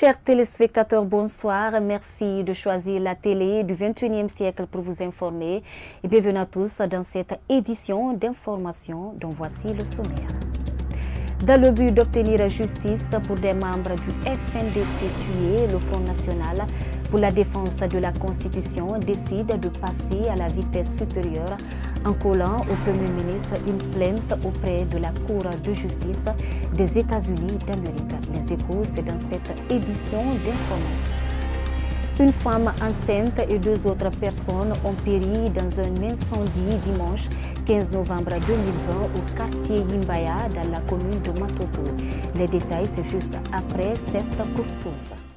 Chers téléspectateurs, bonsoir. Merci de choisir la télé du 21e siècle pour vous informer. Et bienvenue à tous dans cette édition d'information dont voici le sommaire. Dans le but d'obtenir justice pour des membres du FNDC tués, le Front National pour la défense de la Constitution décide de passer à la vitesse supérieure en collant au Premier ministre une plainte auprès de la Cour de justice des États-Unis d'Amérique. Les échos, c'est dans cette édition d'information. Une femme enceinte et deux autres personnes ont péri dans un incendie dimanche 15 novembre 2020 au quartier Yimbaya dans la commune de Matoto. Les détails, c'est juste après cette courte pause.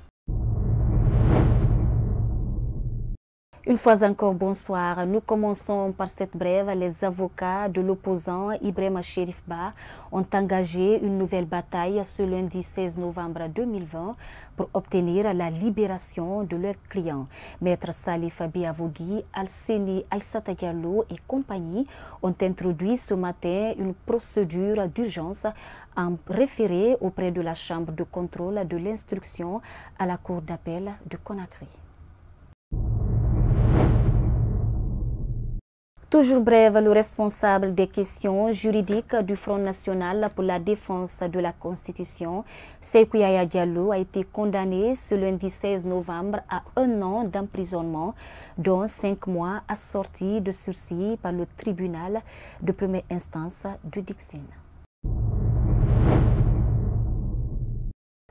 Une fois encore, bonsoir. Nous commençons par cette brève. Les avocats de l'opposant Ibrahim Ba ont engagé une nouvelle bataille ce lundi 16 novembre 2020 pour obtenir la libération de leurs clients. Maître Salif Biavougui, Al-Seni Aïssata et compagnie ont introduit ce matin une procédure d'urgence en référé auprès de la Chambre de contrôle de l'instruction à la Cour d'appel de Conakry. Toujours brève, le responsable des questions juridiques du Front National pour la défense de la Constitution, Sekouyaya Diallo, a été condamné ce lundi 16 novembre à un an d'emprisonnement, dont cinq mois assortis de sursis par le tribunal de première instance de Dixon.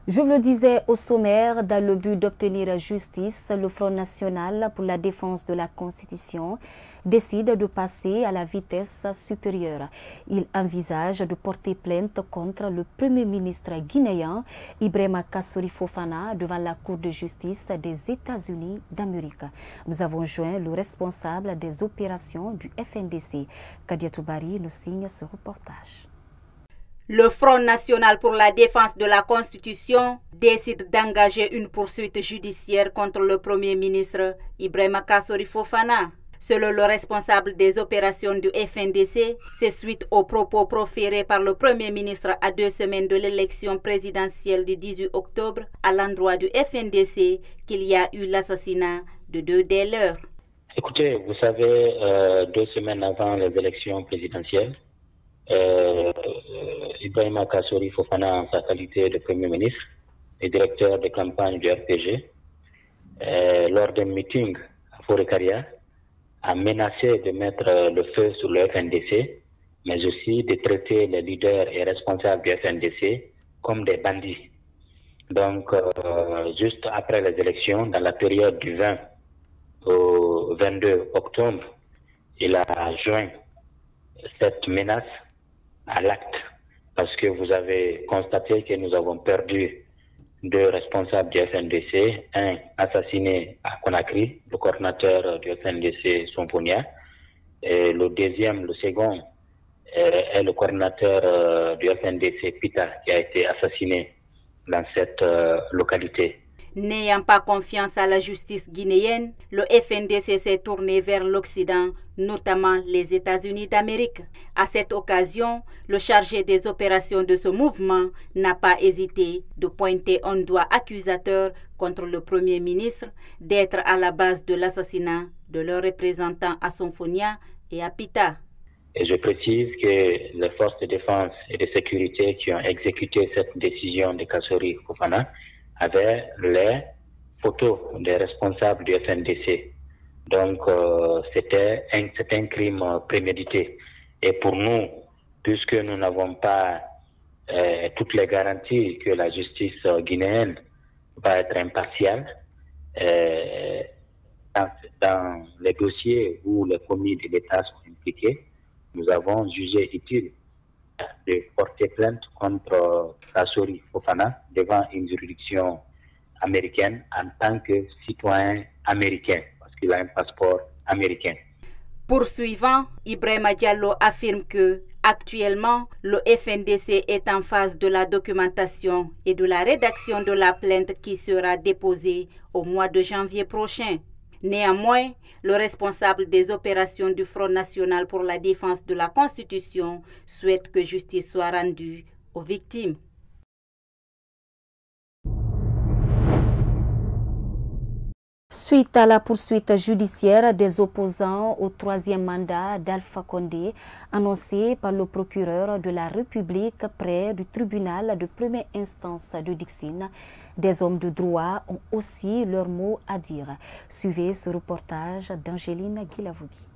Je vous le disais au sommaire, dans le but d'obtenir justice, le Front national pour la défense de la Constitution décide de passer à la vitesse supérieure. Il envisage de porter plainte contre le Premier ministre guinéen Ibrahima Kassori Fofana devant la Cour de justice des États-Unis d'Amérique. Nous avons joint le responsable des opérations du FNDC. Kadia Toubari nous signe ce reportage. Le Front national pour la défense de la Constitution décide d'engager une poursuite judiciaire contre le Premier ministre Ibrahim Kassori Fofana. Selon le responsable des opérations du FNDC, c'est suite aux propos proférés par le Premier ministre à deux semaines de l'élection présidentielle du 18 octobre à l'endroit du FNDC qu'il y a eu l'assassinat de deux des leurs. Écoutez, vous savez, euh, deux semaines avant les élections présidentielles, euh, Ibrahim Kassori Fofana en sa qualité de Premier ministre et directeur de campagne du RPG, euh, lors d'un meeting à Forécaria, a menacé de mettre le feu sur le FNDC, mais aussi de traiter les leaders et responsables du FNDC comme des bandits. Donc, euh, juste après les élections, dans la période du 20 au 22 octobre, il a joint cette menace à l'acte parce que vous avez constaté que nous avons perdu deux responsables du FNDC, un assassiné à Conakry, le coordinateur du FNDC Somponia, et le deuxième, le second, est le coordinateur euh, du FNDC Pita qui a été assassiné dans cette euh, localité. N'ayant pas confiance à la justice guinéenne, le FNDC s'est tourné vers l'Occident, notamment les États-Unis d'Amérique. À cette occasion, le chargé des opérations de ce mouvement n'a pas hésité de pointer un doigt accusateur contre le Premier ministre d'être à la base de l'assassinat de leurs représentants à Sonfonia et à Pita. Et je précise que les forces de défense et de sécurité qui ont exécuté cette décision de Kassori Fofana avait les photos des responsables du FNDC. Donc, euh, c'était un, un, crime prémédité. Et pour nous, puisque nous n'avons pas euh, toutes les garanties que la justice guinéenne va être impartiale, euh, dans, dans, les dossiers où les commis de l'État sont impliqués, nous avons jugé utile de porter plainte contre Kassori Fofana devant une juridiction américaine en tant que citoyen américain, parce qu'il a un passeport américain. Poursuivant, Ibrahim Diallo affirme que actuellement, le FNDC est en phase de la documentation et de la rédaction de la plainte qui sera déposée au mois de janvier prochain. Néanmoins, le responsable des opérations du Front national pour la défense de la Constitution souhaite que justice soit rendue aux victimes. Suite à la poursuite judiciaire des opposants au troisième mandat d'Alpha Condé, annoncé par le procureur de la République près du tribunal de première instance de Dixine, des hommes de droit ont aussi leur mot à dire. Suivez ce reportage d'Angéline Guilavogui.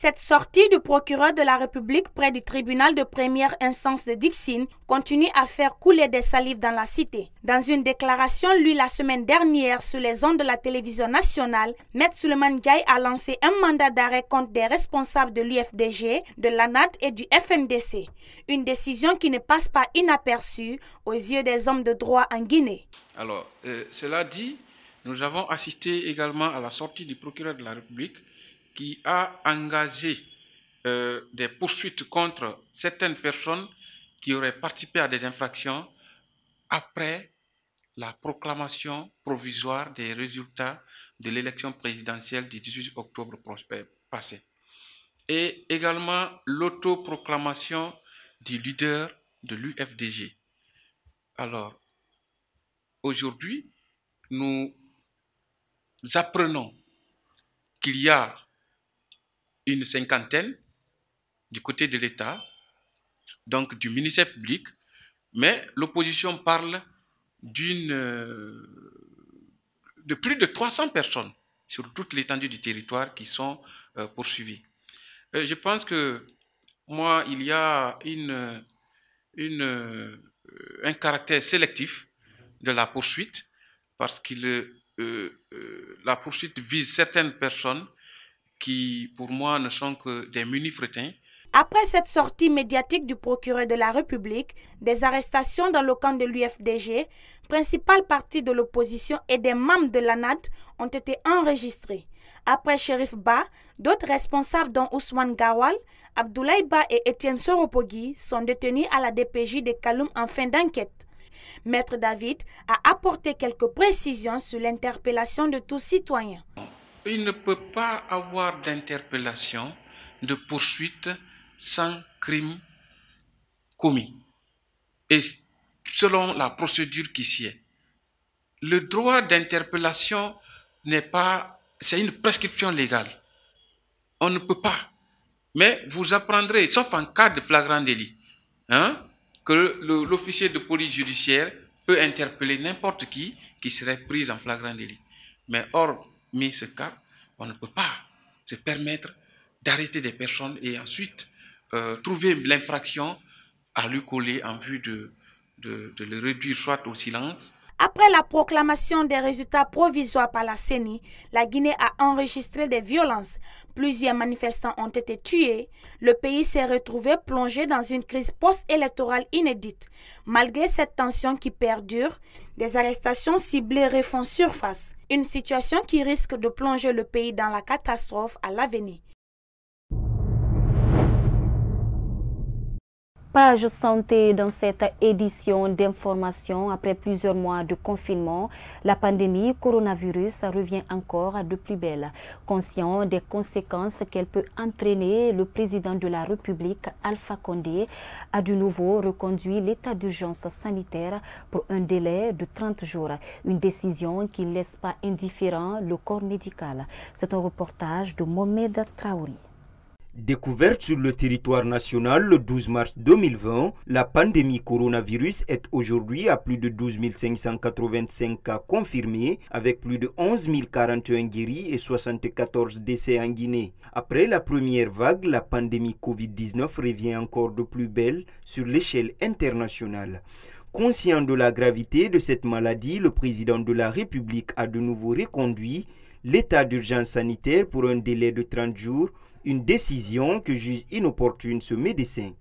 Cette sortie du procureur de la République près du tribunal de première instance de Dixine continue à faire couler des salives dans la cité. Dans une déclaration lue la semaine dernière sur les ondes de la télévision nationale, M. Suleiman a lancé un mandat d'arrêt contre des responsables de l'UFDG, de l'ANAT et du FMDC. Une décision qui ne passe pas inaperçue aux yeux des hommes de droit en Guinée. Alors, euh, cela dit, nous avons assisté également à la sortie du procureur de la République qui a engagé euh, des poursuites contre certaines personnes qui auraient participé à des infractions après la proclamation provisoire des résultats de l'élection présidentielle du 18 octobre passé. Et également l'autoproclamation du leader de l'UFDG. Alors, aujourd'hui, nous apprenons qu'il y a une cinquantaine du côté de l'État, donc du ministère public, mais l'opposition parle d'une de plus de 300 personnes sur toute l'étendue du territoire qui sont euh, poursuivies. Euh, je pense que moi, il y a euh, un caractère sélectif de la poursuite parce que la poursuite vise certaines personnes qui, pour moi, ne sont que des. Après cette sortie médiatique du procureur de la République, des arrestations dans le camp de l'UFDG, principal parti de l'opposition et des membres de l'ANAD ont été enregistrés. Après Shérif Ba, d'autres responsables dont Ousmane Gawal, Abdoulaye Ba et Étienne Soropogui sont détenus à la DPJ de Kaloum en fin d'enquête. Maître David a apporté quelques précisions sur l'interpellation de tous citoyens il ne peut pas avoir d'interpellation, de poursuite sans crime commis. Et selon la procédure qui s'y est. Le droit d'interpellation n'est pas, c'est une prescription légale. On ne peut pas. Mais vous apprendrez, sauf en cas de flagrant délit, hein, que l'officier de police judiciaire peut interpeller n'importe qui qui serait pris en flagrant délit. Mais hors mis ce cas, on ne peut pas se permettre d'arrêter des personnes et ensuite euh, trouver l'infraction à lui coller en vue de le réduire soit au silence, après la proclamation des résultats provisoires par la CENI, la Guinée a enregistré des violences. Plusieurs manifestants ont été tués. Le pays s'est retrouvé plongé dans une crise post-électorale inédite. Malgré cette tension qui perdure, des arrestations ciblées refont surface. Une situation qui risque de plonger le pays dans la catastrophe à l'avenir. Page santé dans cette édition d'information. Après plusieurs mois de confinement, la pandémie coronavirus revient encore de plus belle. Conscient des conséquences qu'elle peut entraîner, le président de la République, Alpha Condé, a de nouveau reconduit l'état d'urgence sanitaire pour un délai de 30 jours. Une décision qui ne laisse pas indifférent le corps médical. C'est un reportage de Mohamed Traouri. Découverte sur le territoire national le 12 mars 2020, la pandémie coronavirus est aujourd'hui à plus de 12 585 cas confirmés, avec plus de 11 041 guéris et 74 décès en Guinée. Après la première vague, la pandémie Covid-19 revient encore de plus belle sur l'échelle internationale. Conscient de la gravité de cette maladie, le président de la République a de nouveau reconduit l'état d'urgence sanitaire pour un délai de 30 jours une décision que juge inopportune ce médecin.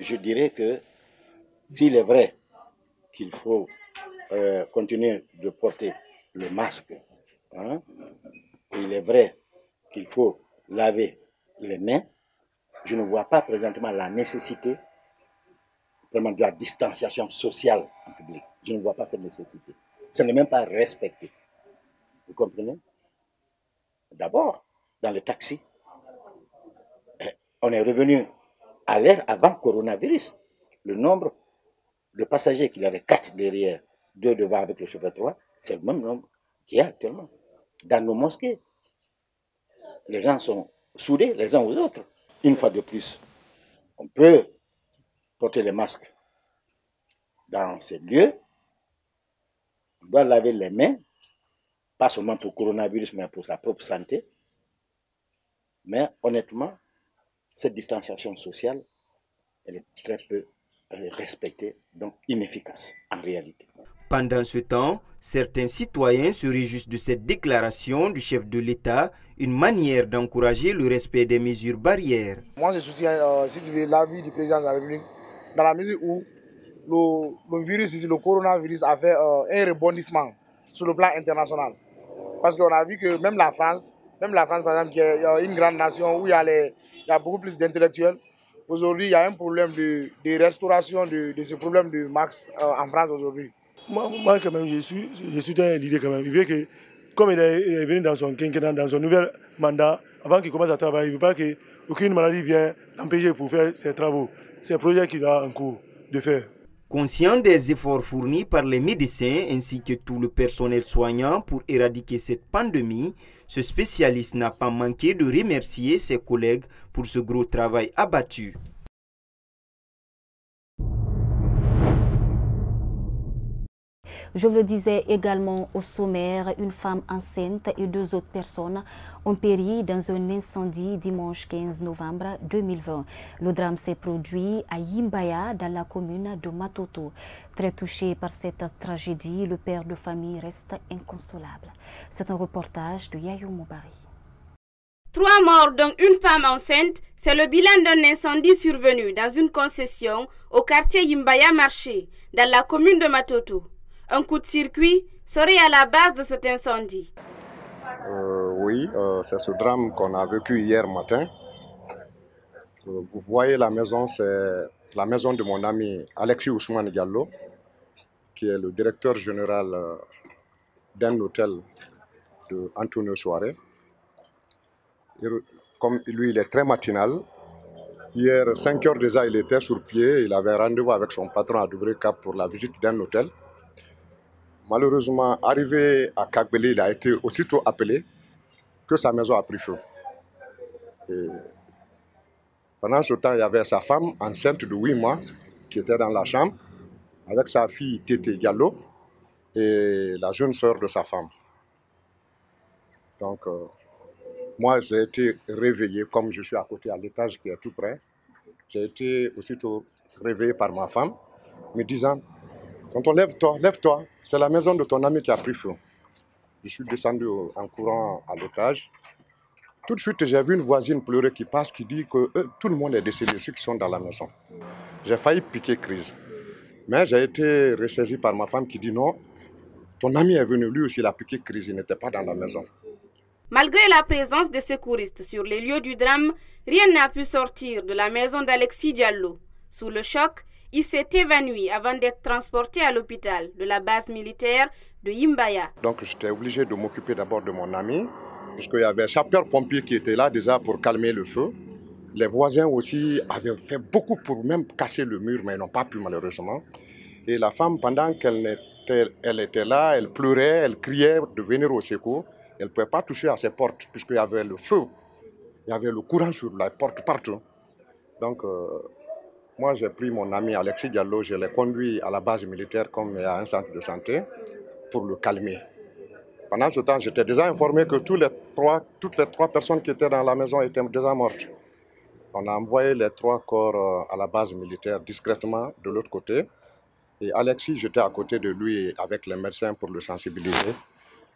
Je dirais que s'il est vrai qu'il faut euh, continuer de porter le masque, hein, il est vrai qu'il faut laver les mains, je ne vois pas présentement la nécessité vraiment de la distanciation sociale en public. Je ne vois pas cette nécessité. Ce n'est même pas respecté. Vous comprenez? D'abord, dans le taxi, on est revenu à l'ère avant coronavirus. Le nombre de passagers qu'il y avait quatre derrière, deux devant avec le chauffeur 3, c'est le même nombre qu'il y a actuellement. dans nos mosquées. Les gens sont soudés les uns aux autres. Une fois de plus, on peut porter les masques dans ces lieux. On doit laver les mains, pas seulement pour coronavirus, mais pour sa propre santé. Mais honnêtement, cette distanciation sociale, elle est très peu respectée, donc inefficace en réalité. Pendant ce temps, certains citoyens se réjouissent de cette déclaration du chef de l'État, une manière d'encourager le respect des mesures barrières. Moi, je soutiens euh, l'avis du président de la République dans la mesure où le, le virus, le coronavirus, a fait euh, un rebondissement sur le plan international. Parce qu'on a vu que même la France, même la France, par exemple, qui est une grande nation où il y a, beaucoup plus d'intellectuels, aujourd'hui, il y a un problème de, restauration de, ce problème de max euh, en France aujourd'hui. Moi, quand même, je, suis, je soutiens l'idée quand même. Il veut que, comme il est, venu dans son quinquennat, dans son nouvel mandat, avant qu'il commence à travailler, il ne veut pas qu'aucune maladie vienne l'empêcher pour faire ses travaux. C'est un projet qu'il a en cours de faire. Conscient des efforts fournis par les médecins ainsi que tout le personnel soignant pour éradiquer cette pandémie, ce spécialiste n'a pas manqué de remercier ses collègues pour ce gros travail abattu. Je vous le disais également au sommaire, une femme enceinte et deux autres personnes ont péri dans un incendie dimanche 15 novembre 2020. Le drame s'est produit à Yimbaya, dans la commune de Matoto. Très touché par cette tragédie, le père de famille reste inconsolable. C'est un reportage de Yayo Moubari. Trois morts, dont une femme enceinte, c'est le bilan d'un incendie survenu dans une concession au quartier Yimbaya Marché, dans la commune de Matoto. Un coup de circuit serait à la base de cet incendie. Euh, oui, euh, c'est ce drame qu'on a vécu hier matin. Euh, vous voyez la maison, c'est la maison de mon ami Alexis Ousmane Diallo, qui est le directeur général d'un hôtel de Antonio Soare. Comme lui, il est très matinal. Hier, 5 heures déjà, il était sur pied. Il avait rendez-vous avec son patron à Doubré Cap pour la visite d'un hôtel. Malheureusement, arrivé à Kagbele, il a été aussitôt appelé que sa maison a pris feu. Pendant ce temps, il y avait sa femme enceinte de 8 mois qui était dans la chambre avec sa fille Tété Gallo et la jeune sœur de sa femme. Donc, euh, moi, j'ai été réveillé, comme je suis à côté à l'étage qui est tout près. J'ai été aussitôt réveillé par ma femme, me disant quand on lève-toi, lève-toi, c'est la maison de ton ami qui a pris feu. Je suis descendu en courant à l'étage. Tout de suite, j'ai vu une voisine pleurer qui passe, qui dit que tout le monde est décédé, ceux qui sont dans la maison. J'ai failli piquer crise. Mais j'ai été ressaisi par ma femme qui dit non, ton ami est venu, lui aussi, il a piqué crise, il n'était pas dans la maison. Malgré la présence des secouristes sur les lieux du drame, rien n'a pu sortir de la maison d'Alexis Diallo. Sous le choc, il s'est évanoui avant d'être transporté à l'hôpital de la base militaire de Yimbaya. Donc j'étais obligé de m'occuper d'abord de mon ami, puisqu'il y avait un sapeur-pompier qui était là déjà pour calmer le feu. Les voisins aussi avaient fait beaucoup pour même casser le mur, mais ils n'ont pas pu malheureusement. Et la femme, pendant qu'elle était, là, elle pleurait, elle criait de venir au secours. Elle ne pouvait pas toucher à ses portes, puisqu'il y avait le feu. Il y avait le courant sur la porte partout. Donc, euh, moi, j'ai pris mon ami Alexis Diallo, je l'ai conduit à la base militaire comme à un centre de santé pour le calmer. Pendant ce temps, j'étais déjà informé que les trois, toutes les trois personnes qui étaient dans la maison étaient déjà mortes. On a envoyé les trois corps à la base militaire discrètement de l'autre côté. Et Alexis, j'étais à côté de lui avec les médecins pour le sensibiliser.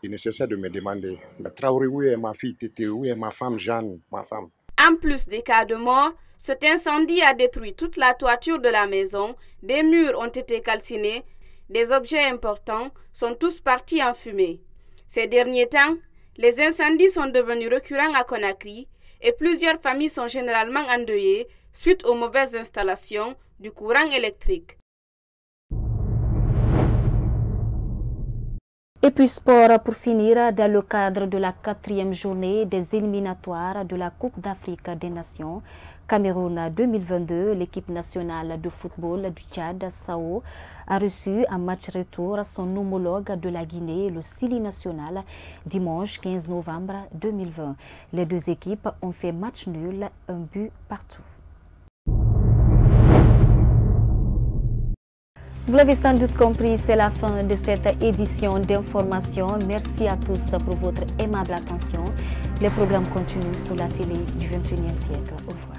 Il ne cessait de me demander, mais Traoré, où est ma fille Tété, où est ma femme Jeanne, ma femme? En plus des cas de mort, cet incendie a détruit toute la toiture de la maison, des murs ont été calcinés, des objets importants sont tous partis en fumée. Ces derniers temps, les incendies sont devenus récurrents à Conakry et plusieurs familles sont généralement endeuillées suite aux mauvaises installations du courant électrique. Et puis sport pour finir, dans le cadre de la quatrième journée des éliminatoires de la Coupe d'Afrique des Nations, Cameroun 2022, l'équipe nationale de football du Tchad, Sao, a reçu un match retour à son homologue de la Guinée, le Sili national, dimanche 15 novembre 2020. Les deux équipes ont fait match nul, un but partout. Vous l'avez sans doute compris, c'est la fin de cette édition d'information. Merci à tous pour votre aimable attention. Les programmes continuent sur la télé du 21e siècle. Au revoir.